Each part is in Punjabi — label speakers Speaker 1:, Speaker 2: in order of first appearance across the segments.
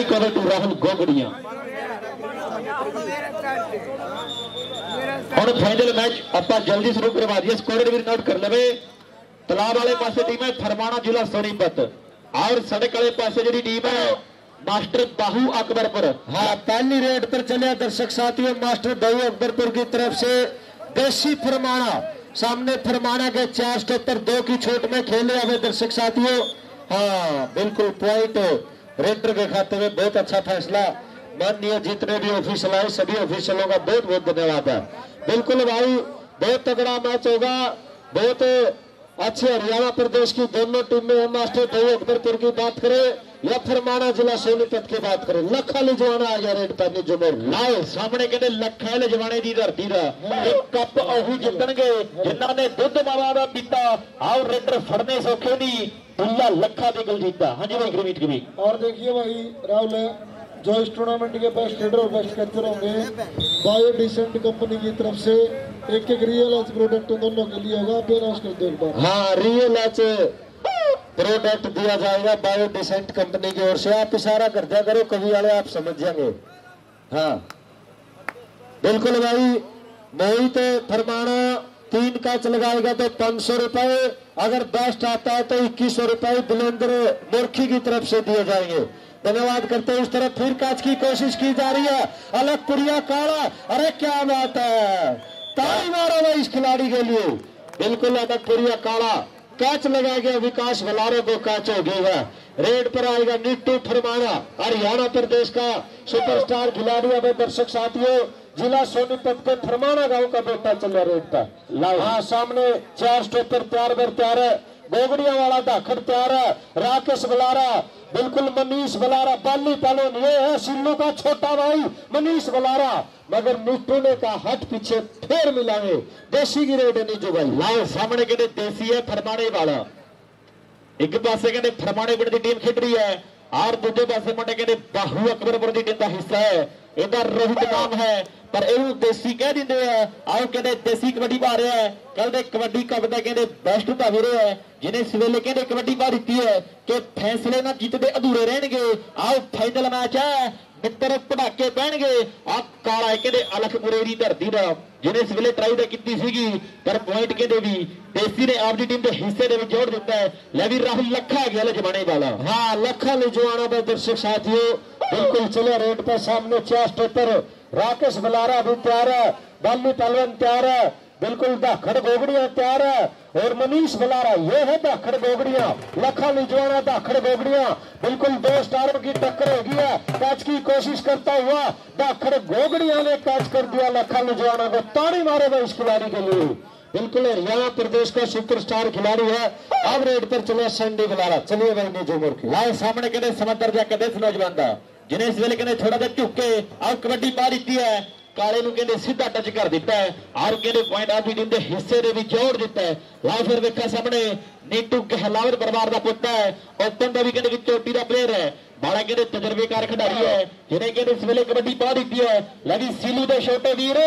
Speaker 1: I call it to Rahul Gogadia. और फाइनल मैच अपना जल्दी शुरू करवा दिया स्कोर भी नोट कर लवे। तलाब वाले पास टीम है फरमाना जिला सोनीपत। और सड़क वाले पास जी टीम है, मास्टर बाहू अकबरपुर।
Speaker 2: हाँ पहली रेड पर चले दर्शक साथियों, मास्टर बाहू अकबरपुर की तरफ़ से देसी फरमाना। सामने फरमाना के चार स्टॉप पर दो की छोट में खेले हुए दर्शक साथियों। हाँ बिल्कुल पॉइंट रेंटर के खाते में बहुत अच्छा फैसला। माननीय जितने भी ऑफिसल आए सभी ऑफिसलों का बहुत बहुत धन्यवाद है। बिल्कुल भाई, बहुत तगड़ा मैच होगा। बहुत अच्छे हरियाणा प्रदेश की दोनों टीम मास्टर दो अकबरपुर की बात करें या फिर माना जिला सोनीपत की बात करें। लखा ले जवाना आ गया रेड पैनी जुमेर
Speaker 1: लाओ। सामने कहते लखा ले जवाने की धरती का कप ओही जितने जिन्होंने दुध मावा का पीता। आओ रेडर फड़ने सौखे नहीं। दुल्ला लखा देगल जीता। हाँ जी भाई गुरमीत कभी
Speaker 3: और देखिए भाई राहुल जो इस टूर्नामेंट के बेस्ट हेडर और बेस्ट कैचर होंगे बायो डिसेंट कंपनी की तरफ़ से एक एक रियल एच प्रोडक्ट दोनों के लिए होगा। आप अनाउंस कर दो एक बार।
Speaker 2: हाँ, प्रोडक्ट दिया जाएगा बायो डिसेंट कंपनी की ओर से। आप इशारा कर दिया करो कभी वाले आप समझ जाएँगे। हाँ। बिल्कुल भाई मोहित फरमाना तीन कैच लगाएगा तो पाँच सौ रुपए। अगर बेस्ट आता है तो इक्कीस सौ रुपए बिलेंद्र मुर्खी की तरफ़ से दिए जाएँगे। धन्यवाद करते हैं इस तरफ़ फिर कैच की कोशिश की जा रही है। अलग पुरिया काला, अरे क्या बात है। ताली मारो भाई इस खिलाड़ी के लिए। बिल्कुल अलग पुरिया काला। कैच लगाया गया विकास भलारे को कैच हो है। रेड पर आएगा नीटू फरमाना। हरियाणा प्रदेश का सुपरस्टार खिलाड़ी अब दर्शक साथियों। जिला सोनीपत के थरमाना गाँव का बेटा चलिया रेट था हाँ सामने चार स्टोपर तैयार बर तैयार है। गोगड़िया वाला धाखड़ तैयार है। राकेश बलारा बिल्कुल मनीष बलारा बाली पालोन ये है। सिल्लू का छोटा भाई मनीष बलारा। मगर मिट्टू ने का हट पीछे फेर मिलाए देसी की रेड नहीं जो भाई
Speaker 1: लाओ सामने कहते देसी है फरमाने वाला। एक पासे कहते फरमाने पिंड की टीम खेड रही है। ਔਰ ਦੂਜੇ ਪਾਸੇ ਮੁੰਡੇ ਕਹਿੰਦੇ ਬਾਹੂ ਅਕਬਰਪੁਰ ਦੀ ਟੀਮ ਦਾ ਹਿੱਸਾ ਹੈ ਇਹਦਾ ਰੋਹਿਤ ਨਾਮ ਹੈ ਪਰ ਇਹਨੂੰ ਦੇਸੀ ਕਹਿ ਦਿੰਦੇ ਆ। ਆਓ ਕਹਿੰਦੇ ਦੇਸੀ ਕਬੱਡੀ ਪਾ ਰਿਹਾ ਹੈ। ਕਹਿੰਦੇ ਕਬੱਡੀ ਕੱਪ ਦਾ ਕਹਿੰਦੇ ਬੈਸਟ ਦਾ ਵੀਰੇ ਹੈ। ਜਿਹਨੇ ਸਵੇਲੇ ਕਹਿੰਦੇ ਕਬੱਡੀ ਪਾ ਦਿੱਤੀ ਹੈ ਕਿ ਫੈਸਲੇ ਨਾਲ ਜਿੱਤਦੇ ਅਧੂਰੇ ਰਹਿਣਗੇ। ਆਓ ਫਾਈਨਲ ਮੈਚ ਹੈ। ਮਿੱਤਰ ਪੜਾਕੇ ਪੈਣਗੇ ਆ ਕਾਲਾ ਕਹਿੰਦੇ ਅਲਖਪੁਰੇ ਦੀ ਧਰਤੀ ਦਾ ਜਿਹਨੇ ਇਸ ਵੇਲੇ ਟਰਾਈ ਤਾਂ ਕੀਤੀ ਸੀਗੀ ਪਰ ਪੁਆਇੰਟ ਕਹਿੰਦੇ ਵੀ ਦੇਸੀ ਨੇ ਆਪਦੀ ਟੀਮ ਦੇ ਹਿੱਸੇ ਦੇ ਵਿੱਚ ਜੋੜ ਦਿੱਤਾ ਹੈ ਲੈ ਵੀ ਰਾਹੁਲ ਲੱਖਾ ਗਿਆ ਲਜਵਾਣੇ ਵਾਲਾ
Speaker 2: हाँ लखा लिजवाना में दर्शक साथियों बिल्कुल चले रेड पर सामने चार स्टोपर राकेश बलारा भी तैयार है बाली पहलवान तैयार है बिल्कुल दाखड़ गोगड़िया तैयार है। और मनीष बलारा, ये है दाखड़ गोगड़िया। लखा निजवाना दाखड़ गोगड़िया। बिल्कुल दो स्टारों की टक्कर होगी है। कैच की कोशिश करता हुआ दाखड़ गोगड़िया ने कैच कर दिया लखा निजवाना को। ताड़ी मारेगा इस खिलाड़ी के लिए। बिल्कुल हरियाणा प्रदेश का सुपरस्टार खिलाड़ी है। अब रेड पर चले संडी बलारा। चलिए
Speaker 1: लाए सामने कहते समंदर जा कहते नौजवान का जिन्हें इस वेले कहते थोड़ा जा झुके। अब कबड्डी मार दी है। ਕਾਲੇ ਨੂੰ ਕਹਿੰਦੇ ਸਿੱਧਾ ਟੱਚ ਕਰ ਦਿੱਤਾ ਹੈ। ਔਰ ਕਹਿੰਦੇ ਪੁਆਇੰਟ ਆਪਦੀ ਟੀਮ ਦੇ ਹਿੱਸੇ ਦੇ ਵਿੱਚ ਜੋੜ ਦਿੱਤਾ ਹੈ। ਲਾਓ ਫਿਰ ਵੇਖਿਆ ਸਾਹਮਣੇ, ਨੀਟੂ ਗਹਿਲਾਵਤ ਪਰਿਵਾਰ ਦਾ ਪੁੱਤ ਹੈ। ਓਪਨ ਦਾ ਵੀ ਕਹਿੰਦੇ ਕਿ ਚੋਟੀ ਦਾ ਪਲੇਅਰ ਹੈ। ਬਾਲਾ ਕਹਿੰਦੇ ਤਜਰਬੇਕਾਰ ਖਿਡਾਰੀ ਹੈ, ਜਿਹਨੇ ਕਹਿੰਦੇ ਇਸ ਵੇਲੇ ਕਬੱਡੀ ਪਾ ਦਿੱਤੀ ਹੈ। ਲੈ ਵੀ ਸੀਲੂ ਦੇ ਛੋਟੇ ਵੀਰ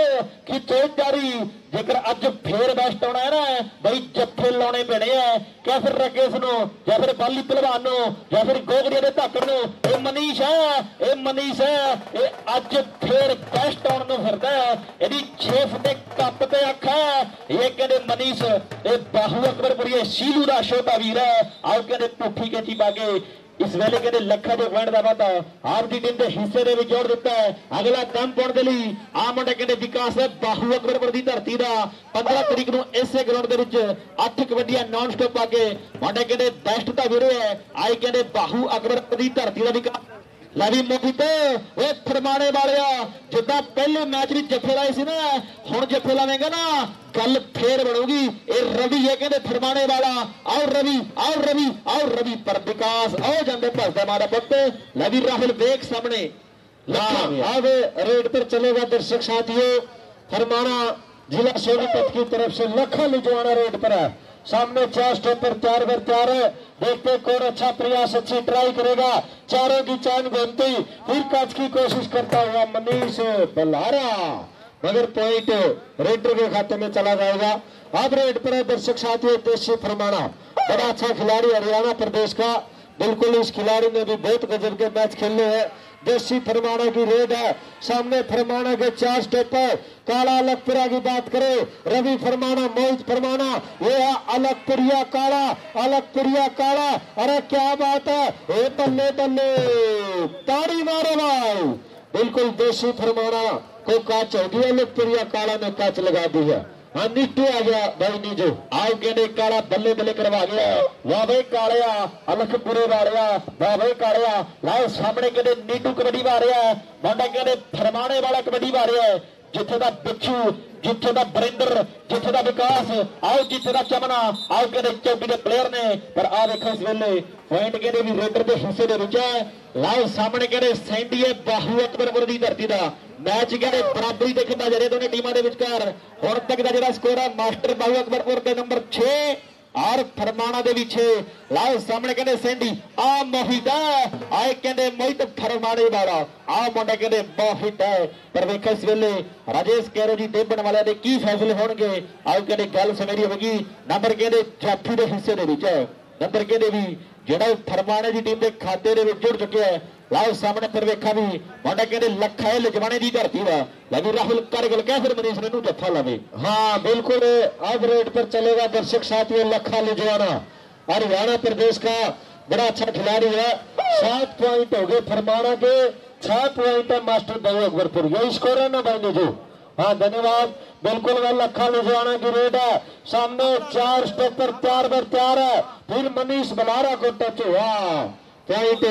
Speaker 1: ਖਿੱਚੋ ਜਾਰੀ ਜੇਕਰ ਅੱਜ ਫੇਰ ਬੈਸਟ ਆਉਣਾ ਹੈ ਨਾ, ਬਈ ਜੱਫੇ ਲਾਉਣੇ ਪੈਣੇ ਆ ਕਿਆ ਫਿਰ ਰਕੇਸ਼ ਨੂੰ, ਜਾਂ ਫਿਰ ਬਾਲੀ ਪਹਿਲਵਾਨ ਨੂੰ, ਜਾਂ ਫਿਰ ਗੋਗੜੀਏ ਦੇ ਧਾਕੜ ਨੂੰ, ਇਹ ਮਨੀਸ਼ ਹੈ ਇਹ ਮਨੀਸ਼ ਹੈ ਇਹ ਅੱਜ ਫੇਰ ਬੈਸਟ ਆਉਣ ਨੂੰ ਫਿਰਦਾ ਹੈ। ਇਹਦੀ ਛੇਫ ਦੇ ਕੱਪ ਤੇ ਅੱਖ ਹੈ ਇਹ ਕਹਿੰਦੇ ਮਨੀਸ਼, ਇਹ ਬਾਹੂ ਅਕਬਰਪੁਰੀਏ ਸੀਲੂ ਦਾ ਛੋਟਾ ਵੀਰ ਹੈ। ਆਓ ਕਹਿੰਦੇ ਪੁੱਠੀ ਕੇਚੀ ਪਾ ਕੇ ਇਸ ਵੇਲੇ ਕਹਿੰਦੇ ਲੱਖਾਂ ਦੇ ਪੁਆਇੰਟ ਦਾ ਵਾਧਾ ਆਪ ਦੀ ਟੀਮ ਦੇ ਹਿੱਸੇ ਦੇ ਵਿੱਚ ਜੋੜ ਦਿੱਤਾ ਹੈ। ਅਗਲਾ ਕੰਮ ਪਾਉਣ ਦੇ ਲਈ ਆ ਮੁੰਡੇ ਕਹਿੰਦੇ ਵਿਕਾਸ ਹੈ। ਬਾਹੂ ਅਕਬਰਪੁਰ ਦੀ ਧਰਤੀ ਦਾ 15 ਤਰੀਕ ਨੂੰ ਇਸੇ ਗਰਾਊਂਡ ਦੇ ਵਿੱਚ 8 ਕਬੱਡੀਆਂ ਨਾਨ ਸਟਾਪ ਪਾ ਕੇ ਮੁੰਡੇ ਕਹਿੰਦੇ ਬੈਸਟ ਦਾ ਵੀਰੇ ਹੈ। ਆਈ ਕਹਿੰਦੇ ਬਾਹੂ ਅਕਬਰਪੁਰ ਦੀ ਧਰਤੀ ਦਾ ਵਿਕਾਸ। ਲੈ ਵੀ ਮੋਹਿਤ ਓਏ ਫਰਮਾਣੇ ਵਾਲਿਆ ਜਿੱਦਾਂ ਪਹਿਲੇ ਮੈਚ ਵਿੱਚ ਜੱਫੇ ਲਾਏ ਸੀ ਨਾ ਹੁਣ ਜੱਫੇ ਲਾਵੇਂਗਾ ਨਾ ਗੱਲ ਫੇਰ ਬਣੂਗੀ ਇਹ ਰਵੀ ਹੈ ਕਹਿੰਦੇ ਫਰਮਾਣੇ ਵਾਲਾ ਆਓ ਰਵੀ ਆਓ ਰਵੀ ਆਓ ਰਵੀ ਪਰ ਵਿਕਾਸ ਆਓ ਜਾਂਦੇ ਭਸਦਾ ਮਾਰਾ ਪੁੱਤ ਲੈ ਵੀ ਰਾਹੁਲ ਵੇਖ ਸਾਹਮਣੇ ਲੱਖਾਂ
Speaker 2: हाँ अब रेड पर चलेगा दर्शक साथियों फरमाना जिला सोनीपत की तरफ से लखा लिजवाना रेड पर है सामने चार स्टॉपर तैयार बर तैयार है। देखते कौन अच्छा प्रयास, अच्छी ट्राई करेगा। चारों की चाँद घूमती। फिर कच की कोशिश करता हुआ मनीष बलारा मगर पॉइंट रेडर के खाते में चला जाएगा। अब रेड पर दर्शक साथियों देशी फरमाना। बड़ा अच्छा खिलाड़ी हरियाणा प्रदेश का। बिल्कुल इस खिलाड़ी ने भी बहुत गजब के मैच खेले हैं। देसी फरमाना की रेड है। सामने फरमाना के चार स्टेपर काला अलगपुरा की बात करें, रवि फरमाना, मोहित फरमाना, ये है अलगपुरिया काला अलगपुरिया काला। अरे क्या बात है। ए बल्ले बल्ले। ताड़ी मारो भाई। बिल्कुल देसी फरमाना को काच गया अलगपुरिया काला ने काच लगा दी है। ਆ ਨੀਟੇ ਆ ਗਿਆ ਬਾਈ ਨੀਜੋ
Speaker 1: ਆਓ ਕਹਿੰਦੇ ਕਾਲਾ ਬੱਲੇ ਬੱਲੇ ਕਰਵਾ ਗਿਆ ਵਾਹ ਬਈ ਕਾਲਿਆ, ਅਲਖਪੁਰੇ ਵਾਲਿਆ ਵਾਹ ਬਈ ਕਾਲਿਆ। ਲਾਓ ਸਾਹਮਣੇ ਕਹਿੰਦੇ ਨੀਟੂ ਕਬੱਡੀ ਵਾਰਿਆ ਮੁੰਡਾ ਕਹਿੰਦੇ ਫਰਮਾਣੇ ਵਾਲਾ ਕਬੱਡੀ ਵਾਰਿਆ ਜਿੱਥੇ ਦਾ ਪਿੱਛੂ ਜਿੱਥੇ ਦਾ ਬਰਿੰਦਰ, ਜਿੱਥੇ ਦਾ ਵਿਕਾਸ, ਆਓ ਜਿੱਥੇ ਦਾ ਚਮਨਾ, ਆਓ ਕਹਿੰਦੇ ਚੌਕੀ ਦੇ ਪਲੇਅਰ ਨੇ। ਪਰ ਆ ਦੇਖੋ ਇਸ ਵੇਲੇ ਪੁਆਇੰਟ ਕਹਿੰਦੇ ਵੀ ਰੇਡਰ ਦੇ ਹਿੱਸੇ ਦੇ ਵਿੱਚ ਹੈ। ਲਾਓ ਸਾਹਮਣੇ ਕਹਿੰਦੇ ਸੈਂਡੀਏ ਬਾਹੂ ਅਕਬਰਪੁਰ ਦੀ ਧਰਤੀ ਦਾ। ਮੈਚ ਕਹਿੰਦੇ ਬਰਾਬਰੀ ਦੇ ਖਿੰਡਾ ਜਿਹੜੇ ਦੋਨੇ ਟੀਮਾਂ ਦੇ ਵਿਚਕਾਰ। ਹੁਣ ਤੱਕ ਦਾ ਜਿਹੜਾ ਸਕੋਰ ਹੈ ਮਾਸਟਰ ਬਾਹੂ ਅਕਬਰਪੁਰ ਦੇ ਨੰਬਰ 6 ਔਰ ਫਰਮਾਨਾ ਦੇ ਪਿੱਛੇ ਲਾਓ ਸਾਹਮਣੇ ਕਹਿੰਦੇ ਸੈਂਡੀ, ਆ ਮੋਹਿਦਾ ਆਏ ਕਹਿੰਦੇ ਮੋਹਿਤ ਫਰਮਾਨੇ ਵਾਲਾ। ਆ ਮੁੰਡਾ ਕਹਿੰਦੇ ਮੋਹਿਤ ਪਰ ਵੇਖੋ ਇਸ ਵੇਲੇ ਰਾਜੇਸ਼ ਕੈਰੋ ਜੀ ਦੇਬਣ ਵਾਲਿਆਂ ਦੇ ਕੀ ਫੈਸਲੇ ਹੋਣਗੇ? ਆਓ ਕਹਿੰਦੇ ਗੱਲ ਸਮੇਰੀ ਹੋਵੇਗੀ ਨੰਬਰ ਕਹਿੰਦੇ ਜਾਫੀ ਦੇ ਹਿੱਸੇ ਦੇ ਵਿੱਚ। ਨੰਬਰ ਕਹਿੰਦੇ ਵੀ ਜਿਹੜਾ ਉਹ ਫਰਮਾਨੇ ਦੀ ਟੀਮ ਦੇ ਖਾਤੇ ਦੇ ਵਿੱਚ ਜੁੜ ਚੁੱਕਿਆ ਹੈ ਲਾਓ ਸਾਹਮਣੇ ਫਿਰ ਵੇਖਾਂ ਵੀ ਮੁੰਡਾ ਕਹਿੰਦੇ ਲੱਖਾ ਇਹ ਲਜਵਾਣੇ ਦੀ ਧਰਤੀ ਦਾ ਲਗੀ ਰਾਹੁਲ ਕਰਗਲ ਕਹਿ ਫਿਰ ਮਨੀਸ਼ ਨੇ ਇਹਨੂੰ ਜੱਫਾ ਲਾਵੇ
Speaker 2: हाँ बिल्कुल अब रेड पर चलेगा दर्शक साथियों लखा लिजवाना हरियाणा प्रदेश का बड़ा अच्छा खिलाड़ी है सात पॉइंट हो गए फरमाना के छह पॉइंट है मास्टर भाई अकबरपुर यही स्कोर है ना भाई निजू हाँ धन्यवाद बिल्कुल वह लखा लिजवाना की रेड है सामने चार स्टॉपर तैयार बर तैयार है फिर मनीष बलारा को टच हुआ पॉइंट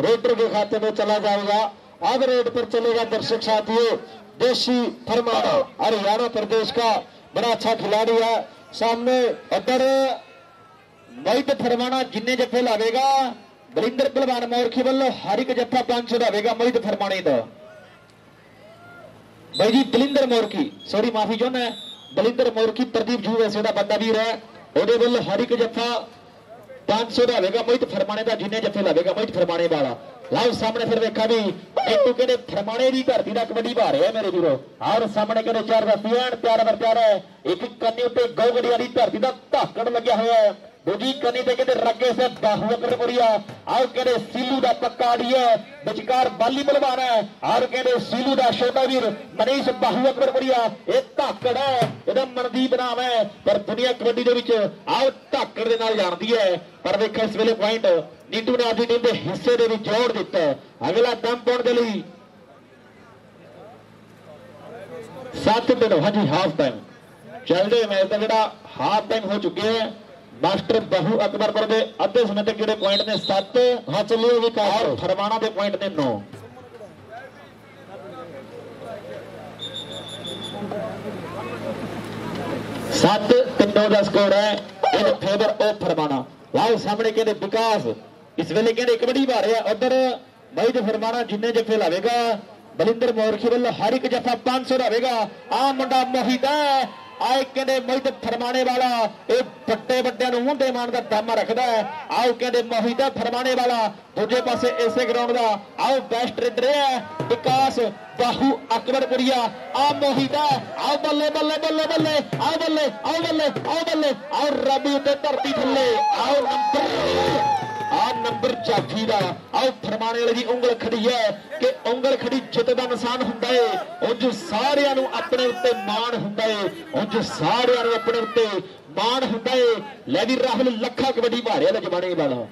Speaker 2: रेडर के खाते में चला जाएगा अब रेड पर चलेगा दर्शक साथियों। देशी फरमाना, हरियाणा प्रदेश का बड़ा अच्छा खिलाड़ी है। सामने
Speaker 1: उधर वैद फरमाना जिन्ने जफे लावेगा। बलिंदर पहलवान मोरखी वालों हरिक जफा पाँच सौ लावेगा मोहित फरमाने का भाई जी दलिंदर मोरखी सॉरी माफ़ी जो है। बलिंदर मोरखी प्रदीप जू वैसे बंदा भीर है। वो हर एक जफा 500 ਦਾ ਹੋਵੇਗਾ ਮੋਹਿਤ ਫਰਮਾਣੇ ਦਾ ਜਿੰਨੇ ਜੱਫੇ ਲਾਵੇਗਾ ਮੋਹਿਤ ਫਰਮਾਣੇ ਵਾਲਾ ਲਾਓ ਸਾਹਮਣੇ ਫਿਰ ਵੇਖਾ ਵੀ ਇੱਕ ਕਹਿੰਦੇ ਫਰਮਾਣੇ ਦੀ ਧਰਤੀ ਦਾ ਕਬੱਡੀ ਭਾ ਰਿਹਾ ਮੇਰੇ ਵੀਰੋ ਔਰ ਸਾਹਮਣੇ ਕਹਿੰਦੇ ਚਾਰ ਦਾ ਪੀਣ ਪਿਆਰ ਵਰ ਪਿਆਰ ਹੈ ਇੱਕ ਕੰਨੀ ਉੱਤੇ ਗੋਗੜੀਆਂ ਦੀ ਧਰਤੀ ਦਾ ਧਾਕੜ ਲੱਗਿਆ ਹੋਇਆ ਹੈ ਦੂਜੀ ਕੰਨੀ ਤੇ ਕਹਿੰਦੇ ਰੱਗੇ ਸੇ ਬਾਹੂ ਅਕਰਪੁਰੀਆ ਆਓ ਕਹਿੰਦੇ ਸੀਲੂ ਦਾ ਪੱਕਾ ਆੜੀ ਹੈ ਵਿਚਕਾਰ ਬਾਲੀ ਬਲਵਾਨ ਹੈ ਔਰ ਕਹਿੰਦੇ ਸੀਲੂ ਦਾ ਛੋਟਾ ਵੀਰ ਮਨੀਸ਼ ਬਾਹੂ ਅਕਰਪੁਰੀਆ ਇਹ ਧਾਕੜ ਹੈ ਇਹਦਾ ਮਨਦੀਪ ਨਾਮ ਹੈ ਪਰ ਦੁਨੀਆ ਕਬੱਡੀ ਦੇ ਵਿੱਚ ਆਓ ਧਾਕੜ ਦੇ ਨਾਲ ਜਾਣਦੀ ਹੈ ਪਰ ਵੇਖੋ ਇਸ ਵੇਲੇ ਪੁਆਇੰਟ ਨੀਟੂ ਨੇ ਆਪਣੀ ਟੀਮ ਦੇ ਹਿੱਸੇ ਦੇ ਵਿੱਚ ਜੋੜ ਦਿੱਤਾ ਅਗਲਾ ਦਮ ਪਾਉਣ ਦੇ ਲਈ 7 ਮਿੰਟ ਹਾਂਜੀ ਹਾਫ ਟਾਈਮ ਚੱਲਦੇ ਮੈਚ ਦਾ ਜਿਹੜਾ ਹਾਫ ਟਾਈਮ ਹੋ ਚੁੱਕਿਆ ਹੈ ਮਾਸਟਰ ਬਹੂ ਅਕਬਰਪੁਰ ਦੇ ਅੱਧੇ ਸਮੇਂ ਤੇ ਕਿਹੜੇ ਪੁਆਇੰਟ ਨੇ 7
Speaker 2: ਹਾਂ ਚੱਲਿਓ ਵੀ
Speaker 1: ਕਾਰ ਫਰਮਾਣਾ ਦੇ ਪੁਆਇੰਟ ਨੇ 9 7 3 ਦਾ ਸਕੋਰ ਹੈ। ਇਹ ਫੇਵਰ ਉਹ ਫਰਮਾਣਾ। ਲਾਓ ਸਾਹਮਣੇ ਕਹਿੰਦੇ ਵਿਕਾਸ, ਇਸ ਵੇਲੇ ਕਹਿੰਦੇ ਇੱਕ ਵੱਡੀ ਭਾ ਹੈ, ਉਧਰ ਬਾਈ ਤੇ ਫਰਮਾਨਾ ਜਿੰਨੇ ਜੱਫੇ ਲਾਵੇਗਾ, ਬਲਿੰਦਰ ਮੌਰਖੀ ਵੱਲੋਂ ਹਰ ਇੱਕ ਜੱਫਾ 500 ਦਾ ਹੋਵੇਗਾ ਆ ਮੁੰਡਾ ਮੋਹਿਦਾ ਆਏ ਕਹਿੰਦੇ ਮੋਹਿਤ ਫਰਮਾਣੇ ਵਾਲਾ, ਇਹ ਵੱਡੇ ਵੱਡਿਆਂ ਨੂੰ ਮੁੰਡੇ ਮਾਰਨ ਦਾ ਦਮ ਰੱਖਦਾ ਹੈ। ਆਓ ਕਹਿੰਦੇ ਮੋਹਿਦਾ ਫਰਮਾਣੇ ਵਾਲਾ, ਦੂਜੇ ਪਾਸੇ ਇਸੇ ਗਰਾਊਂਡ ਦਾ। ਆਓ ਬੈਸਟ ਰੇਡਰ ਹੈ, ਵਿਕਾਸ, ਬਾਹੂ, ਅਕਬਰਪੁਰੀਆ। ਆ ਮੋਹਿਦਾ ਆਓ ਬੱਲੇ ਬੱਲੇ ਬੱਲੇ ਬੱਲੇ। ਆਓ ਬੱਲੇ ਆਓ ਬੱਲੇ ਆਓ ਬੱਲੇ। ਆਓ ਰੱਬੀ ਉੱਤੇ ਧਰਤੀ ਥੱਲੇ। ਆਓ ਨੰਬਰ ਆ ਨੰਬਰ ਜਾਫੀ ਦਾ ਆਓ ਫਰਮਾਣੇ ਵਾਲੇ ਦੀ ਉਂਗਲ ਖੜੀ ਹੈ ਕਿ ਉਂਗਲ ਖੜੀ ਜਿੱਤ ਦਾ ਨਿਸ਼ਾਨ ਹੁੰਦਾ ਏ ਉਂਝ ਸਾਰਿਆਂ ਨੂੰ ਆਪਣੇ ਉੱਤੇ ਮਾਣ ਹੁੰਦਾ ਏ ਉਂਝ ਸਾਰਿਆਂ ਨੂੰ ਆਪਣੇ ਉੱਤੇ ਮਾਣ ਹੁੰਦਾ ਏ ਲੈ ਵੀ ਰਾਹੁਲ ਲੱਖਾ ਕਬੱਡੀ ਭਾਰਿਆ ਦਾ ਜਮਾਨੇ ਵਾਲਾ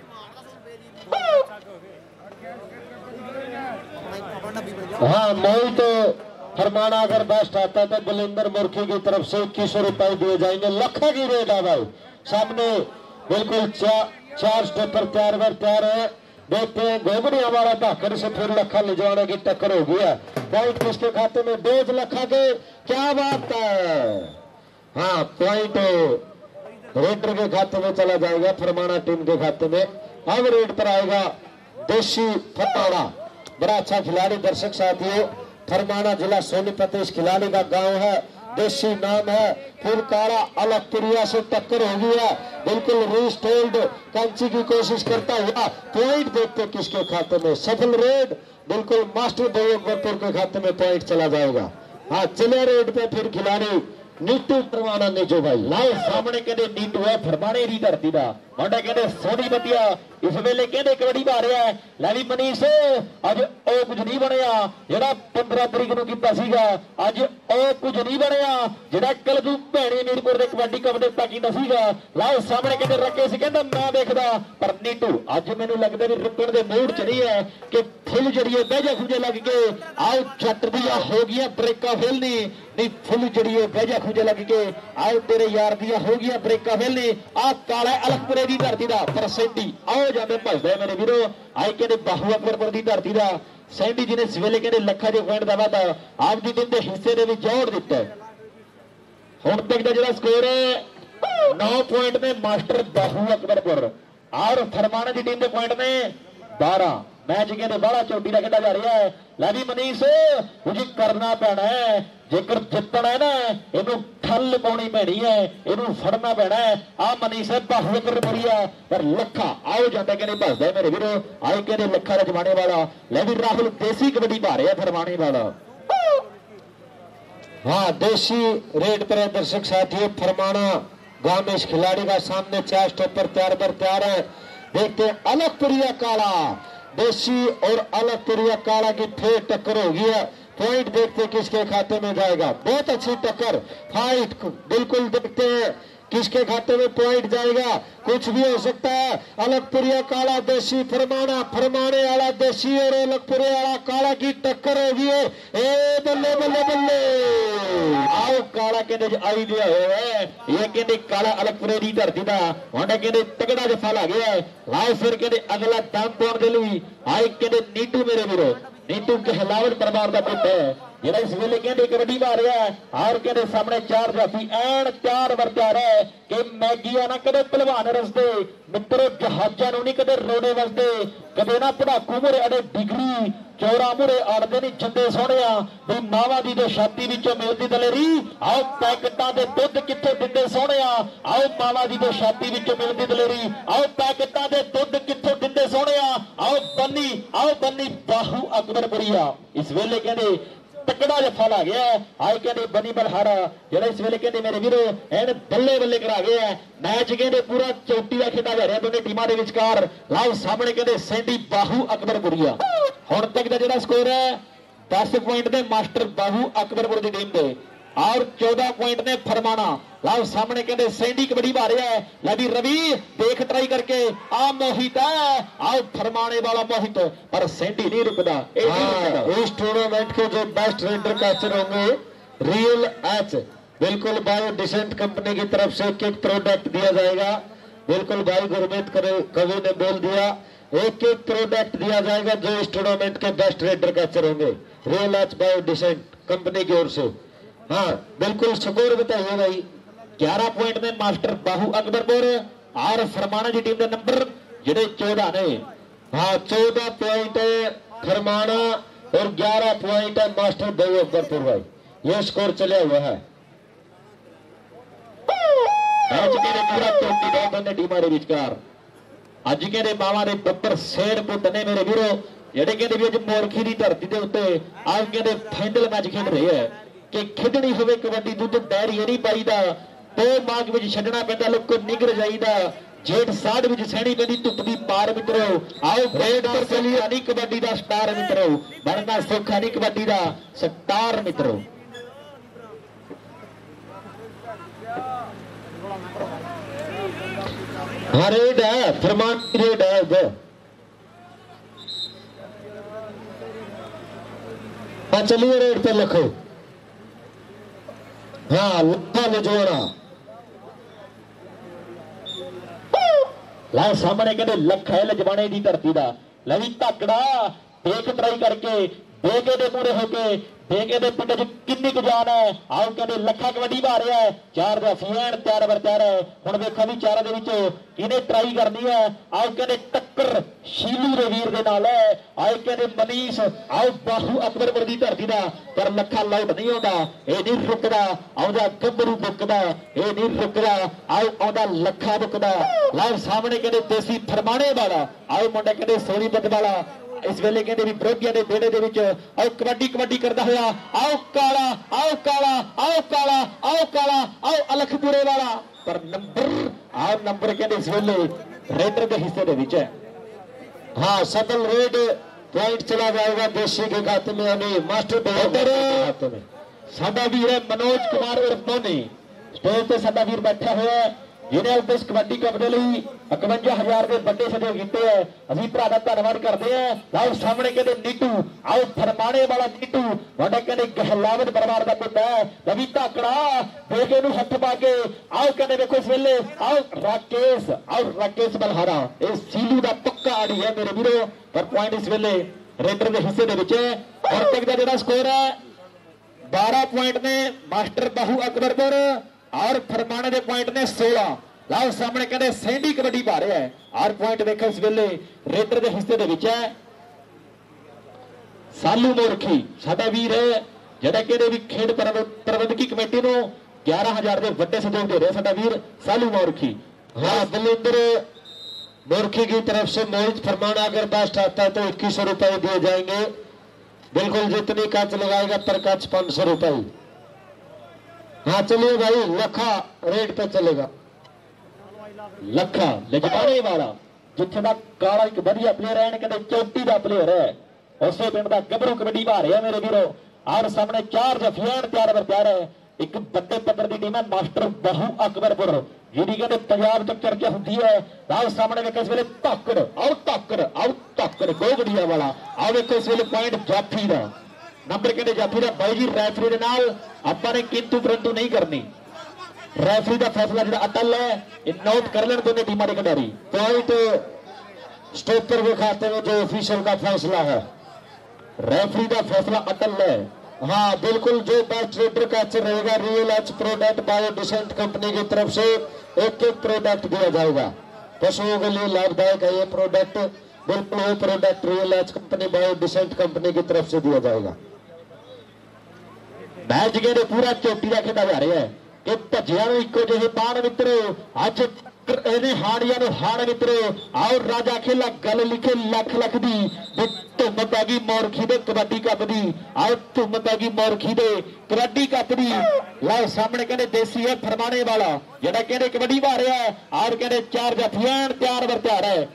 Speaker 2: हाँ मोहित फरमाना अगर बेस्ट आता है तो बलिंदर मुर्खी की तरफ से इक्कीस सौ रुपए दिए जाएंगे लखा की रेट है भाई सामने बिल्कुल चा, चार स्टेपर तैयार बर तैयार है। देखते हैं गोगड़ी हमारा धाकर से फिर लखा ले जाने की टक्कर हो गया पॉइंट किसके खाते में? डेढ़ लखा के। क्या बात है? हाँ पॉइंट रेडर के खाते में चला जाएगा, फरमाना टीम के खाते में। अब रेड पर आएगा देशी फटाड़ा बड़ा अच्छा खिलाड़ी, दर्शक साथियों, फरमाना जिला सोनीपत इस खिलाड़ी का गाँव है। देसी नाम है। फिर कारा अलक्रिया से टक्कर हो गया बिल्कुल रूस टोल्ड कंची की कोशिश करता हुआ पॉइंट देखते किसके खाते में? सफल रेड, बिल्कुल मास्टर देवक बपुर के खाते में पॉइंट चला जाएगा। हाँ चले रेड पे फिर खिलाड़ी नीटू ने जो भाई
Speaker 1: लाओ सामने कहते नीटू है, फरमाने रीडर दीदा ਮੁੰਡਾ ਕਹਿੰਦੇ ਸੋਹਣੀ ਵਧੀਆ, ਇਸ ਵੇਲੇ ਕਹਿੰਦੇ ਕਬੱਡੀ ਪਾ ਰਿਹਾ ਹੈ। ਲੈ ਵੀ ਮਨੀਸ਼, ਅੱਜ ਉਹ ਕੁਝ ਨਹੀਂ ਬਣਿਆ। ਜਿਹੜਾ 15 ਤਰੀਕ ਨੂੰ ਕੀਤਾ ਸੀਗਾ, ਅੱਜ ਉਹ ਕੁਝ ਨਹੀਂ ਬਣਿਆ। ਜਿਹੜਾ ਕੱਲ ਤੂੰ ਭੈਣੀ ਮੀਰਪੁਰ ਦੇ ਕਬੱਡੀ ਕੱਪ ਦੇ ਉੱਤੇ ਕੀਤਾ ਸੀਗਾ, ਲਾਓ ਸਾਹਮਣੇ ਕਹਿੰਦੇ ਰੱਖੇ ਸੀ, ਕਹਿੰਦਾ ਮੈਂ ਦੇਖਦਾ। ਪਰ ਨੀਟੂ, ਅੱਜ ਮੈਨੂੰ ਲੱਗਦਾ ਵੀ ਰੁਕਣ ਦੇ ਮੂਡ ਚ ਨਹੀਂ ਹੈ ਕਿ ਫੁੱਲ ਜੜੀਏ ਬਹਿਜਾ ਖੁਜੇ ਲੱਗ ਕੇ। ਆਓ ਛੱਤ ਦੀਆਂ ਹੋ ਗਈਆਂ ਬ੍ਰੇਕਾਂ ਫੇਲਨੀ ਨਹੀਂ, ਫੁੱਲ ਜੜੀਏ ਬਹਿਜਾ ਖੁਜੇ ਲੱਗ ਕੇ। ਆਓ ਤੇਰੇ ਯਾਰ ਦੀਆਂ ਹੋ ਗਈਆਂ ਬ੍ਰੇਕਾਂ ਫੇਲਨੀ ਆ ਕਾਲਾ ਅਲਖਪੁਰੇ ਦੀ ਧਰਤੀ ਦਾ ਪਰ ਆਓ ਜਾਂਦੇ ਭਜਦੇ ਮੇਰੇ ਵੀਰੋ। ਆਏ ਕਹਿੰਦੇ ਬਾਹੂ ਅਕਬਰਪੁਰ ਦੀ ਧਰਤੀ ਦਾ। ਸੈਂਡੀ ਜੀ ਨੇ ਸਵੇਲੇ ਕਹਿੰਦੇ ਲੱਖਾਂ ਦੇ ਪੁਆਇੰਟ ਦਾ ਵਾਧਾ ਆਪ ਦੀ ਟੀਮ ਦੇ ਹਿੱਸੇ ਦੇ ਵਿੱਚ ਜੋੜ ਦਿੱਤਾ ਹੁਣ ਤੱਕ ਦਾ ਜਿਹੜਾ ਸਕੋਰ ਹੈ 9 ਪੁਆਇੰਟ ਨੇ ਮਾਸਟਰ ਬਾਹੂ ਅਕਬਰਪੁਰ ਔਰ ਫਰਮਾਨਾ ਦੀ ਟੀਮ ਦੇ ਪੁਆਇੰਟ ਨੇ 12 ਮੈਚ ਕਹਿੰਦੇ ਬਾਹਲਾ ਚੋਟੀ ਦਾ ਖੇਡਾ ਜਾ ਰਿਹਾ ਹੈ। ਲੈ ਵੀ ਮਨੀਸ਼ ਕੁਝ ਕਰਨਾ ਪੈਣਾ ਹੈ। ਜੇਕਰ ਜਿੱਤਣਾ ਹੈ ਨਾ ਇਹਨੂੰ ਠੱਲ ਪਾਉਣੀ ਪੈਣੀ ਹੈ ਇਹਨੂੰ ਫੜਨਾ ਪੈਣਾ ਹੈ ਆ ਮਨੀਸ਼ ਹੈ ਬਾਹੂ ਅਕਬਰਪੁਰੀਆ ਪਰ ਲੱਖਾ ਆਓ ਜਾਂਦਾ ਕਹਿੰਦੇ ਭਜਦਾ ਮੇਰੇ ਵੀਰੋ ਆਏ ਕਹਿੰਦੇ ਲੱਖਾ ਦਾ ਜਮਾਣੇ ਵਾਲਾ ਲੈ ਵੀ ਰਾਹੁਲ ਦੇਸੀ ਕਬੱਡੀ ਪਾ ਰਿਹਾ ਫਰਮਾਨੇ ਵਾਲਾ
Speaker 2: हाँ देसी रेड पर है दर्शक साथियों फरमाना गांव में इस खिलाड़ी का सामने चार स्टॉपर तैयार पर तैयार है देखते हैं अलग पुरिया काला देसी और अलग पुरिया काला की फिर टक्कर होगी है पॉइंट देखते किसके खाते में जाएगा। बहुत अच्छी टक्कर। फाइट बिल्कुल देखते हैं किसके खाते में पॉइंट जाएगा। कुछ भी हो सकता है। अलगपुरिया काला देसी फरमाना, फरमाने वाला देसी और अलगपुरिया वाला काला की टक्कर होगी। ए, बल्ले बल्ले बल्ले।
Speaker 1: आओ, काला के आई गया हो। ये कहते काला अलगपुरे की धरती का हम कहते तगड़ा जफा ला गया है। लाओ फिर कहते अगला दम पाने लू। आई कहते नीटू मेरे वीरों। नीतू कहलावल परिवार का पुत है ਜਿਹੜਾ ਇਸ ਵੇਲੇ ਕਹਿੰਦੇ ਕਬੱਡੀ ਪਾ ਔਰ ਕਹਿੰਦੇ ਸਾਹਮਣੇ ਚਾਰ ਜਾਫੀ ਐਨ ਚਾਰ ਵਰਤਿਆ ਹੈ ਕਿ ਮੈਗੀਆਂ ਨਾ ਕਦੇ ਪਹਿਲਵਾਨ ਰਸਦੇ ਮਿੱਤਰੋ ਜਹਾਜ਼ਾਂ ਨੂੰ ਨਹੀਂ ਕਦੇ ਰੋੜੇ ਵਸਦੇ। ਕਦੇ ਨਾ ਪੜਾਕੂ ਮੁਰੇ ਅੜੇ ਡਿਗਰੀ, ਚੋਰਾ ਮੁਰੇ ਅੜਦੇ ਨਹੀਂ ਜੰਦੇ ਸੋਹਣਿਆ। ਵੀ ਮਾਵਾ ਦੀ ਦੇ ਛਾਤੀ ਵਿੱਚੋਂ ਮਿਲਦੀ ਦਲੇਰੀ, ਆਓ ਪੈਕਟਾਂ ਦੇ ਦੁੱਧ ਕਿੱਥੇ ਦਿੰਦੇ ਸੋਹਣਿਆ? ਆਓ ਮਾਵਾ ਦੀ ਦੇ ਛਾਤੀ ਵਿੱਚੋਂ ਮਿਲਦੀ ਦਲੇਰੀ, ਆਓ ਪੈਕਟਾਂ ਦੇ ਦੁੱਧ ਕਿੱਥੋਂ ਦਿੰਦੇ ਸੋਹਣਿਆ? ਆਓ ਬੰਨੀ ਆਓ ਬੰਨੀ ਬਾਹੂ ਅਕਬਰਪੁਰੀਆ। ਇਸ ਵੇਲੇ ਕਹਿੰਦੇ ਤਕੜਾ ਜਫਾ ਲਾ ਗਿਆ। ਆਏ ਕਹਿੰਦੇ, ਬਨੀ ਬਲਹਾਰਾ। ਜਿਹੜਾ ਇਸ ਵੇਲੇ ਕਹਿੰਦੇ, ਮੇਰੇ ਵੀਰੋ, ਐਨ ਬੱਲੇ ਬੱਲੇ ਕਰਾ ਗਿਆ ਮੈਚ ਕਹਿੰਦੇ, ਪੂਰਾ ਚੋਟੀ ਦਾ ਖੇਡਾ ਜਾ ਰਿਹਾ ਦੋਨੇ ਟੀਮਾਂ ਦੇ ਵਿਚਕਾਰ। ਲਾਓ ਸਾਹਮਣੇ ਕਹਿੰਦੇ, ਸੈਂਡੀ ਬਾਹੂ ਅਕਬਰ ਗੁਰੀਆ ਹੁਣ ਤੱਕ ਦਾ ਜਿਹੜਾ ਸਕੋਰ ਹੈ 10 ਪੁਆਇੰਟ ਦੇ ਮਾਸਟਰ ਬਾਹੂ ਅਕਬਰਪੁਰ ਦੀ ਟੀਮ ਦੇ। ਔਰ 14 ਪੁਆਇੰਟ ਨੇ ਫਰਮਾਨਾ ਲਾਓ ਸਾਹਮਣੇ ਕਹਿੰਦੇ ਸੈਂਡੀ ਕਬੱਡੀ ਪਾ ਰਿਹਾ ਹੈ ਲੈ ਵੀ ਰਵੀ ਦੇਖ ਟਰਾਈ ਕਰਕੇ ਆ ਮੋਹਿਤ ਹੈ ਆਓ ਫਰਮਾਣੇ ਵਾਲਾ ਮੋਹਿਤ ਪਰ ਸੈਂਡੀ ਨਹੀਂ ਰੁਕਦਾ ਇਹ ਨਹੀਂ
Speaker 2: हाँ
Speaker 1: ਰੁਕਦਾ
Speaker 2: इस टूर्नामेंट के जो बेस्ट रेडर कैचर होंगे रियल एच बिल्कुल बायो डिसेंट कंपनी की तरफ से एक एक प्रोडक्ट दिया जाएगा बिल्कुल भाई गुरमीत करे- कवि ने बोल दिया एक एक प्रोडक्ट दिया जाएगा जो इस टूर्नामेंट के बेस्ट रेडर कैचर होंगे real H bio decent company की ओर से हाँ बिल्कुल स्कोर बताइए भाई
Speaker 1: 11 ਪੁਆਇੰਟ ਨੇ ਮਾਸਟਰ ਬਾਹੂ ਅਕਬਰਪੁਰ ਔਰ ਫਰਮਾਨਾ ਦੀ ਟੀਮ ਦੇ ਨੰਬਰ ਜਿਹੜੇ 14 ਨੇ
Speaker 2: हाँ चौदह पॉइंट है फरमाना और ग्यारह पॉइंट है मास्टर दो अकबरपुर भाई ये स्कोर चला हुआ है
Speaker 1: ਮੈਚ ਕਹਿੰਦੇ ਪੂਰਾ ਚੌਕੀ ਦੇ ਦੋਨੇ ਟੀਮਾਂ ਦੇ ਵਿਚਕਾਰ ਅੱਜ ਕਹਿੰਦੇ ਮਾਵਾਂ ਦੇ ਬੱਬਰ ਸੇੜ ਪੁੱਤ ਨੇ ਮੇਰੇ ਵੀਰੋ ਜਿਹੜੇ ਕਹਿੰਦੇ ਵੀ ਅੱਜ ਮੋਰਖੀ ਦੀ ਧਰਤੀ ਦੇ ਉੱਤੇ ਆਪ ਕਹਿੰਦੇ ਫਾਈਨਲ ਮੈਚ ਖੇਡ ਰਹੇ ਹੈ ਕਿ ਖਿਡਣੀ ਹੋਵੇ ਕਬੱਡੀ ਦੁੱਧ ਡੈਰੀ ਨਹੀਂ ਪਾਈਦਾ ਤੇ ਮਾਗ ਵਿੱਚ ਛੱਡਣਾ ਪੈਂਦਾ ਲੋਕੋ ਨਿਗਰ ਜਾਈਦਾ ਜੇਠ ਸਾੜ ਵਿੱਚ ਸਹਿਣੀ ਪੈਂਦੀ ਧੁੱਪ ਦੀ ਪਾਰ ਮਿੱਤਰੋ ਆਓ ਫੇਰ ਪਰ ਚਲੀਏ ਨਹੀਂ ਕਬੱਡੀ ਦਾ ਸਟਾਰ ਮਿੱਤਰੋ ਬਣਨਾ ਸੌਖਾ ਨਹੀਂ ਕਬੱਡੀ ਦਾ ਸਟਾਰ ਮਿੱਤਰੋ।
Speaker 2: ਹਰੇਡ ਹੈ ਫਰਮਾਨ ਰੇਡ ਹੈ ਉਹ ਆ ਚਲਿਏ ਰੇਡ ਤੇ ਲਿਖੋ। ਲਜਵਾਣਾ
Speaker 1: ਲੈ ਸਾਹਮਣੇ ਕਹਿੰਦੇ ਲੱਖ ਹੈ ਲਜਵਾਣੇ ਦੀ ਧਰਤੀ ਦਾ ਲੈ ਵੀ ਧਾਕੜਾ ਦੇਖ ਤਰਾਈ ਕਰਕੇ ਦੇਗੇ ਦੇ ਮੂਰੇ ਹੋ ਕੇ ਦੇਗੇ ਦੇ ਪਿੰਡ 'ਚ ਕਿੰਨੀ ਕੁ ਜਾਨ ਹੈ? ਆਓ ਕਹਿੰਦੇ ਲੱਖਾਂ ਕਬੱਡੀ ਪਾ ਰਿਹਾ ਚਾਰ ਦਾ ਫੀਐਨ ਤਿਆਰ ਬਰ ਤਿਆਰ ਹੈ। ਹੁਣ ਵੇਖੋ ਵੀ ਚਾਰਾਂ ਦੇ ਵਿੱਚੋਂ ਕਿਹਨੇ ਟਰਾਈ ਕਰਨੀ ਹੈ? ਆਓ ਕਹਿੰਦੇ ਟੱਕਰ ਸ਼ੀਲੂ ਦੇ ਵੀਰ ਦੇ ਨਾਲ ਹੈ। ਆਏ ਕਹਿੰਦੇ ਮਨੀਸ਼, ਆਓ ਬਾਹੂ ਅਕਬਰਪੁਰ ਦੀ ਧਰਤੀ ਦਾ। ਪਰ ਲੱਖਾਂ ਲਾਊਟ ਨਹੀਂ ਆਉਂਦਾ। ਇਹ ਨਹੀਂ ਰੁਕਦਾ। ਆਉਂਦਾ ਗੱਭਰੂ ਬੁੱਕਦਾ। ਇਹ ਨਹੀਂ ਰੁਕਦਾ। ਆਓ ਆਉਂਦਾ ਲੱਖਾਂ ਬੁੱਕਦਾ। ਲਾਓ ਸਾਹਮਣੇ ਕਹਿੰਦੇ ਦੇਸੀ ਫਰਮਾਣੇ ਵਾਲਾ ਆਓ ਮੁੰਡਾ ਕਹਿੰਦੇ ਸੋਨੀ ਬੱਦ ਵਾਲਾ। ਇਸ ਵੇਲੇ ਕਹਿੰਦੇ ਵੀ ਵਿਰੋਧੀਆਂ ਦੇ ਵਿਹੜੇ ਦੇ ਵਿੱਚ ਆਓ ਕਬੱਡੀ ਕਬੱਡੀ ਕਰਦਾ ਹੋਇਆ ਆਓ ਕਾਲਾ ਆਓ ਕਾਲਾ ਆਓ ਕਾਲਾ ਆਓ ਕਾਲਾ ਆਓ ਅਲਖਪੁਰੇ ਵਾਲਾ ਪਰ ਨੰਬਰ ਆਓ ਨੰਬਰ ਕਹਿੰਦੇ ਇਸ ਵੇਲੇ ਰੇਡਰ ਦੇ ਹਿੱਸੇ ਦੇ ਵਿੱਚ ਹੈ
Speaker 2: हाँ सदल रेड पॉइंट चला जाएगा देशी के खाते में यानी मास्टर
Speaker 1: उधर-
Speaker 2: के खाते में
Speaker 1: ਸਾਡਾ ਵੀਰ ਹੈ ਮਨੋਜ ਕੁਮਾਰ ਉਰਫ ਮੋਨੀ ਸਟੇਜ ਤੇ ਸਾਡਾ ਵੀਰ ਬੈਠਾ ਹੋਇਆ ਹੈ ਜਿਹਨੇ ਉਸ ਕਬੱਡੀ ਕੱਪ ਦੇ ਲਈ 51000 ਦੇ ਵੱਡੇ ਸਹਿਯੋਗ ਕੀਤੇ ਹੈ ਅਸੀਂ ਭਰਾ ਦਾ ਧੰਨਵਾਦ ਕਰਦੇ ਹਾਂ ਲਓ ਸਾਹਮਣੇ ਕਹਿੰਦੇ ਨੀਟੂ, ਆਓ ਫਰਮਾਣੇ ਵਾਲਾ ਨੀਟੂ। ਵੱਡਾ ਕਹਿੰਦੇ ਗਹਿਲਾਵਤ ਪਰਿਵਾਰ ਦਾ ਪੁੱਤ ਹੈ ਰਵੀ ਧਾਕੜਾ ਦੇਖ ਇਹਨੂੰ ਹੱਥ ਪਾ ਕੇ ਆਓ ਕਹਿੰਦੇ ਵੇਖੋ ਇਸ ਵੇਲੇ, ਆਓ ਰਾਕੇਸ਼ ਆਓ ਰਾਕੇਸ਼ ਬਲਹਾਰਾ। ਇਹ ਸੀਲੂ ਦਾ ਪੱਕਾ ਆੜੀ ਹੈ ਮੇਰੇ ਵੀਰੋ, ਪਰ ਪੁਆਇੰਟ ਇਸ ਵੇਲੇ ਰੇਡਰ ਦੇ ਹਿੱਸੇ ਦੇ ਵਿੱਚ ਹੈ। ਹੁਣ ਤੱਕ ਦਾ ਜਿਹੜਾ ਸਕੋਰ ਹੈ 12 ਪੁਆਇੰਟ ਨੇ ਮਾਸਟਰ ਬਾਹੂ ਅਕਬਰਪੁਰ ਔਰ ਫਰਮਾਣੇ ਦੇ ਪੁਆਇੰਟ ਨੇ 16 ਲਓ ਸਾਹਮਣੇ ਕਹਿੰਦੇ ਸੈਂਡੀ ਕਬੱਡੀ ਪਾ ਰਿਹਾ ਹੈ ਔਰ ਪੁਆਇੰਟ ਵੇਖੋ ਇਸ ਵੇਲੇ ਰੇਡਰ ਦੇ ਹਿੱਸੇ ਦੇ ਵਿੱਚ ਹੈ ਸਾਲੂ ਮੋਰਖੀ ਸਾਡਾ ਵੀਰ ਹੈ ਜਿਹੜਾ ਕਹਿੰਦੇ ਵੀ ਖੇਡ ਪ੍ਰਬ- ਪ੍ਰਬੰਧਕੀ ਕਮੇਟੀ ਨੂੰ 11000 ਦੇ ਵੱਡੇ ਸਹਿਯੋਗ ਦੇ ਰਿਹਾ ਸਾਡਾ ਵੀਰ ਸਾਲੂ ਮੋਰਖੀ
Speaker 2: हाँ बलिंदर मोरखी की तरफ से मोहित फरमाना अगर बेस्ट आता है तो इक्कीस सौ रुपए दिए जाएंगे बिल्कुल जितनी कच लगाएगा पर कच पाँच सौ रुपए हाँ चलिए भाई लखा रेट पे चलेगा
Speaker 1: ਲੱਖਾ ਲਜਬਾਣੇ ਵਾਲਾ ਜਿੱਥੇ ਦਾ ਕਾਲਾ ਇੱਕ ਵਧੀਆ ਪਲੇਅਰ ਹੈ ਕਹਿੰਦੇ ਚੌਟੀ ਦਾ ਪਲੇਅਰ ਹੈ ਉਸੇ ਪਿੰਡ ਦਾ ਗੱਭਰੂ ਕਬੱਡੀ ਪਾ ਰਿਹਾ ਮੇਰੇ ਵੀਰੋ ਔਰ ਸਾਹਮਣੇ ਚਾਰ ਜਫੀਆਂ ਤਿਆਰ ਵਰ ਤਿਆਰ ਹੈ ਇੱਕ ਵੱਡੇ ਪੱਧਰ ਦੀ ਟੀਮ ਹੈ ਮਾਸਟਰ ਬਾਹੂ ਅਕਬਰਪੁਰ ਜਿਹਦੀ ਕਹਿੰਦੇ ਪੰਜਾਬ ਤੱਕ ਚਰਚਾ ਹੁੰਦੀ ਹੈ ਆਹ ਸਾਹਮਣੇ ਵੇਖੋ ਇਸ ਵੇਲੇ ਧੱਕੜ ਆਓ ਧੱਕੜ ਆਓ ਧੱਕੜ ਗੋਗੜੀਆ ਵਾਲਾ ਆਹ ਵੇਖੋ ਇਸ ਵੇਲੇ ਪੁਆਇੰਟ ਜਾਫੀ ਦਾ ਨੰਬਰ ਕਹਿੰਦੇ ਜਾਫੀ ਦਾ ਬਾਈ ਜੀ ਰੈਫਰੀ ਦੇ ਨਾਲ ਆਪਾਂ ਨੇ ਕਿੰਤੂ ਪਰੰਤੂ ਨਹੀਂ ਕਰਨੀ ਰੈਫਰੀ ਦਾ ਫੈਸਲਾ ਜਿਹੜਾ ਅਟਲ ਹੈ ਇਹ ਨੋਟ ਕਰ ਲੈਣ ਦੋਨੇ ਟੀਮਾਂ ਦੇ ਖਿਡਾਰੀ
Speaker 2: पॉइंट स्टॉपर के खाते में जो ऑफिशियल का फैसला है
Speaker 1: ਰੈਫਰੀ ਦਾ ਫੈਸਲਾ ਅਟਲ ਹੈ
Speaker 2: हाँ बिल्कुल जो बेस्ट रेटर का अच्छा रहेगा real H product bio decent company की तरफ से एक एक प्रोडक्ट दिया जाएगा पशुओं के लिए लाभदायक है ये प्रोडक्ट बिल्कुल वो product real H company bio decent company की तरफ से दिया जाएगा
Speaker 1: ਮੈਚ ਜਿਹੜੇ ਪੂਰਾ ਚੋਟੀ ਦਾ ਖੇਡਾ ਜਾ ਰਿਹਾ ਹੈ। ਕਿ ਭੱਜਿਆਂ ਨੂੰ ਇੱਕੋ ਜਿਹੇ ਬਾਣ ਮਿੱਤਰੋ, ਅੱਜ ਇਹਨੇ ਹਾੜੀਆਂ ਨੂੰ ਹਾੜ ਮਿੱਤਰੋ। ਆਓ ਰਾਜਾ ਖੇਲਾ, ਗੱਲ ਲਿਖੇ ਲੱਖ ਲੱਖ ਦੀ। ਵੀ ਧੁੰਮ ਪੈ ਗਈ ਮੋਰਖੀ ਦੇ, ਕਬੱਡੀ ਕੱਪ ਦੀ। ਆਓ ਧੁੰਮ ਪੈ ਗਈ ਮੋਰਖੀ ਦੇ, ਕਬੱਡੀ ਕੱਪ ਦੀ। ਲਓ ਸਾਹਮਣੇ ਕਹਿੰਦੇ ਦੇਸੀ ਹੈ, ਫਰਮਾਣੇ ਵਾਲਾ। ਜਿਹੜਾ ਕਹਿੰਦੇ ਕਬੱਡੀ ਪਾ ਰਿਹਾ ਆਰ ਕਹਿੰਦੇ ਚਾਰ ਜਫੀਆਂ ਤਿਆਰ ਵਰ ਤਿਆਰ ਹੈ।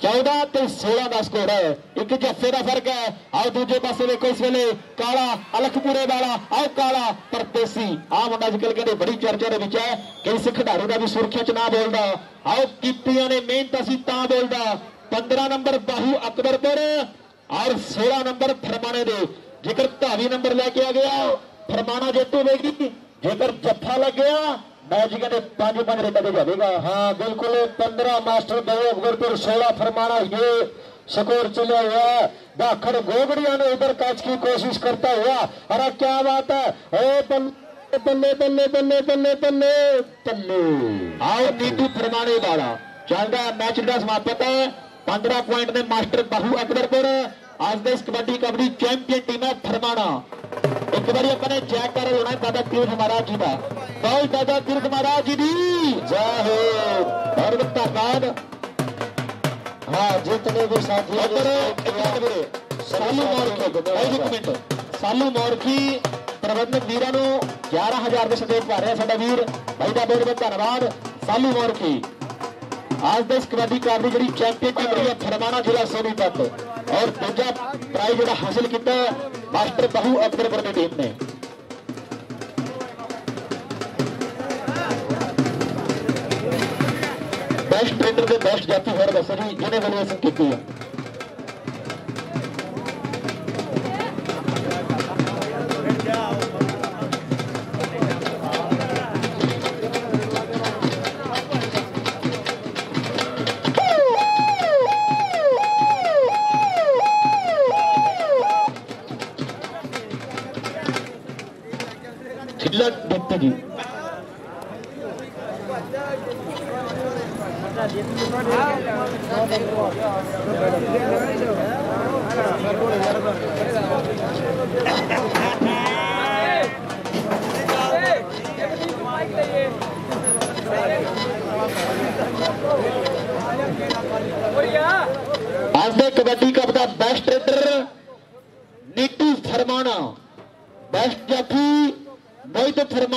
Speaker 1: 14 ਤੇ 16 ਦਾ ਸਕੋਰ ਹੈ। ਇੱਕ ਜੱਫੇ ਦਾ ਫ਼ਰਕ ਹੈ। ਆਓ ਦੂਜੇ ਪਾਸੇ ਵੇਖੋ ਇਸ ਵੇਲੇ ਕਾਲਾ, ਅਲਖਪੁਰੇ ਵਾਲਾ, ਆਓ ਕਾਲਾ, ਪਰਦੇਸੀ। ਆ ਮੁੰਡਾ ਅੱਜ ਕੱਲ੍ਹ ਕਹਿੰਦੇ ਬੜੀ ਚਰਚਾ ਦੇ ਵਿੱਚ ਹੈ ਕਿ ਇਸ ਖਿਡਾਰੀ ਦਾ ਵੀ ਸੁਰੱਖਿਆ ਚ ਨਾ ਬੋਲਦਾ। ਆਓ ਕੀਤੀਆਂ ਨੇ ਮਿਹਨਤ ਅਸੀਂ ਤਾਂ ਬੋਲਦਾ। 15 ਨੰਬਰ ਬਾਹੂ ਅਕਬਰਪੁਰ ਔਰ 16 ਨੰਬਰ ਫਰਮਾਨੇ ਦੇ। ਜੇਕਰ ਧਾਵੀ ਨੰਬਰ ਲੈ ਕੇ ਆ ਗਿਆ ਫਰਮਾਣਾ ਜੇਤੂ ਹੋਵੇਗੀ ਜੇਕਰ ਜੱਫਾ ਲੱਗਿਆ ਮੈਚ ਕਹਿੰਦੇ 5-5 ਰੇਟਾਂ ਤੇ ਜਾਵੇਗਾ
Speaker 2: हाँ बिल्कुल पंद्रह मास्टर बायो अकबरपुर सोलह फरमाना ये स्कोर चला हुआ है दाखड़ गोगड़िया ने उधर कैच की कोशिश करता हुआ अरे क्या बात है ए बल्ले बल्ले बल्ले बल्ले बल्ले बल्ले बल्ले
Speaker 1: ਆਓ ਨੀਟੂ ਫਰਮਾਣੇ ਵਾਲਾ ਚੱਲਦਾ ਹੈ ਮੈਚ ਦਾ ਸਮਾਪਤ ਹੈ 15 ਪੁਆਇੰਟ ਨੇ ਮਾਸਟਰ ਬਾਹੂ ਅਕਬਰਪੁਰ ਅੱਜ ਦੇ ਇਸ ਕਬੱਡੀ ਕੱਪ ਦੀ ਚੈਂਪੀਅਨ ਟੀਮ ਹੈ ਫਰਮਾਣਾ ਇੱਕ ਵਾਰੀ ਆਪਾਂ ਨੇ ਚੈੱਕ ਕਰ ਲੈਣਾ ਹੈ ਦਾਦਾ ਤੀਰਥ ਮਹਾਰਾਜ ਜੀ ਦਾ ਬਹੁਤ ਦਾਦਾ ਤੀਰਥ ਮਹਾਰਾਜ ਜੀ ਦੀ
Speaker 2: जय हो
Speaker 1: ਬਹੁਤ ਧੰਨਵਾਦ
Speaker 2: हाँ जितने भी साथी हैं,
Speaker 1: ਉੱਪਰ
Speaker 2: जिसने
Speaker 1: ਇੱਕ ਮਿੰਟ ਵੀਰੇ ਸਾਲੂ ਮੌਰਖੀ ਭਾਈ ਇੱਕ ਮਿੰਟ ਸਾਲੂ ਮੌਰਖੀ ਪ੍ਰਬੰਧਕ ਵੀਰਾਂ ਨੂੰ 11000 ਦੇ ਸਦੇਸ਼ ਪਾ ਰਿਹਾ ਸਾਡਾ ਵੀਰ ਭਾਈ ਦਾ ਬਹੁਤ ਬਹੁਤ ਧੰਨਵਾਦ ਸਾਲੂ ਮੌਰਖੀ ਅੱਜ ਦੇ ਇਸ ਕਬੱਡੀ ਕੱਪ ਦੀ ਜਿਹੜੀ ਚੈਂਪੀਅਨ ਟੀਮ ਰਹੀ ਹੈ ਫਰਮਾਨਾ ਜ਼ਿਲ੍ਹਾ ਸੋਨੀਪਤ ਔਰ ਦੂਜਾ ਪ੍ਰਾਈਜ਼ ਜਿਹੜਾ ਹਾਸਲ ਕੀਤਾ ਹੈ, ਮਾਸਟਰ ਬਾਹੂ ਅਕਬਰਪੁਰ ਦੀ ਟੀਮ ਨੇ ਬੈਸਟ ਟ੍ਰੇਨਰ ਦੇ ਬੈਸਟ ਜਾਤੀ ਹੋਰ ਦੱਸੋ ਜੀ ਜਿਹਨੇ ਵੈਲਿਊਏਸ਼ਨ ਕੀਤੀ ਹੈ नमस्ते जी आज दे कबड्डी कप का best trader Neetu Farmana. Best jockey मोहित फरमा